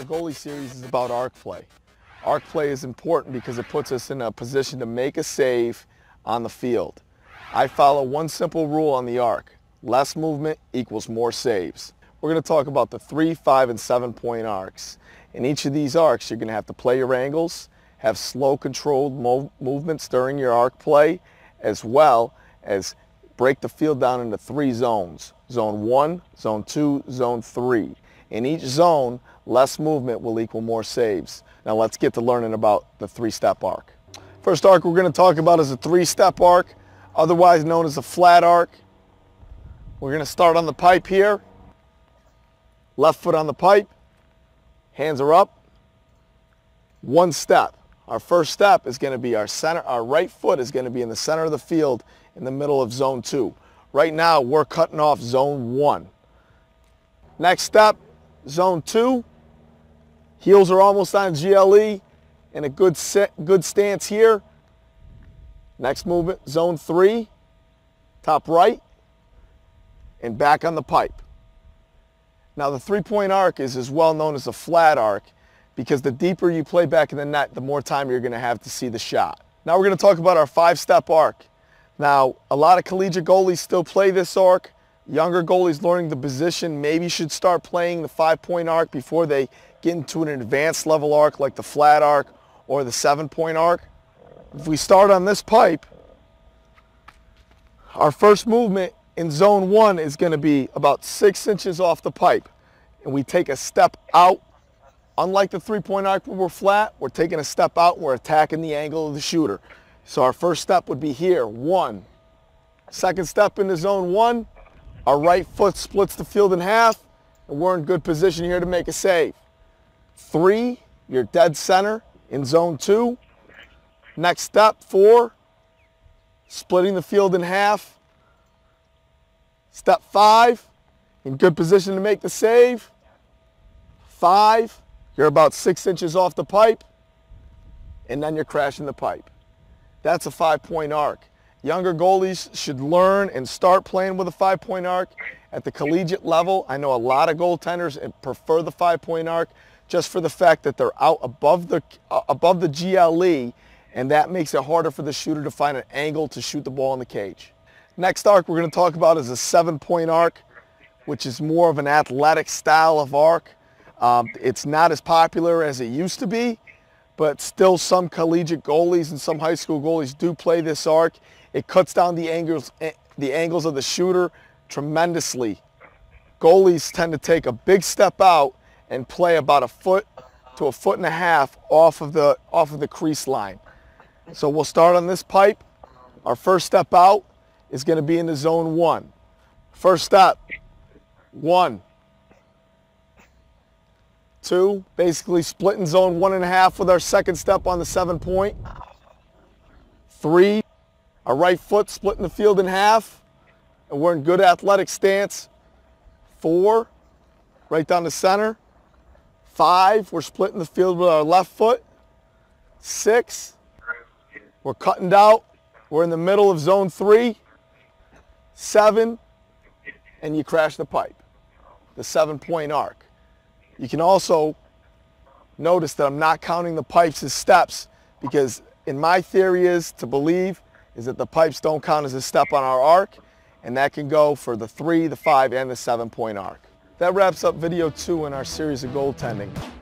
our goalie series is about arc play. Arc play is important because it puts us in a position to make a save on the field. I follow one simple rule on the arc. Less movement equals more saves. We're going to talk about the three, five, and seven point arcs. In each of these arcs, you're going to have to play your angles, have slow controlled mov movements during your arc play, as well as break the field down into three zones. Zone one, zone two, zone three. In each zone, less movement will equal more saves. Now let's get to learning about the three-step arc. First arc we're going to talk about is a three-step arc, otherwise known as a flat arc. We're going to start on the pipe here. Left foot on the pipe. Hands are up. One step. Our first step is going to be our center, our right foot is going to be in the center of the field in the middle of zone two. Right now, we're cutting off zone one. Next step, zone two. Heels are almost on GLE in a good, set, good stance here. Next movement, zone three, top right, and back on the pipe. Now the three-point arc is as well known as a flat arc because the deeper you play back in the net, the more time you're going to have to see the shot. Now we're going to talk about our five-step arc. Now, a lot of collegiate goalies still play this arc. Younger goalies learning the position maybe should start playing the five-point arc before they get into an advanced level arc like the flat arc or the seven-point arc. If we start on this pipe, our first movement in zone one is going to be about six inches off the pipe. And we take a step out. Unlike the three-point arc where we're flat, we're taking a step out we're attacking the angle of the shooter. So our first step would be here, one. Second step into zone one, our right foot splits the field in half, and we're in good position here to make a save. Three, you're dead center in zone two. Next step, four, splitting the field in half. Step five, in good position to make the save. Five, you're about six inches off the pipe, and then you're crashing the pipe. That's a five-point arc. Younger goalies should learn and start playing with a five-point arc. At the collegiate level, I know a lot of goaltenders prefer the five-point arc just for the fact that they're out above the, uh, above the GLE, and that makes it harder for the shooter to find an angle to shoot the ball in the cage. Next arc we're going to talk about is a seven-point arc, which is more of an athletic style of arc. Um, it's not as popular as it used to be, but still some collegiate goalies and some high school goalies do play this arc. It cuts down the angles, eh, the angles of the shooter tremendously. Goalies tend to take a big step out and play about a foot to a foot and a half off of the, off of the crease line. So we'll start on this pipe. Our first step out is going to be in the zone one. First step, one, Two, basically splitting zone one and a half with our second step on the seven point. Three, our right foot splitting the field in half, and we're in good athletic stance. Four, right down the center. Five, we're splitting the field with our left foot. Six, we're cutting out. We're in the middle of zone three. Seven, and you crash the pipe, the seven point arc. You can also notice that I'm not counting the pipes as steps because in my theory is to believe is that the pipes don't count as a step on our arc and that can go for the three, the five, and the seven point arc. That wraps up video two in our series of goaltending.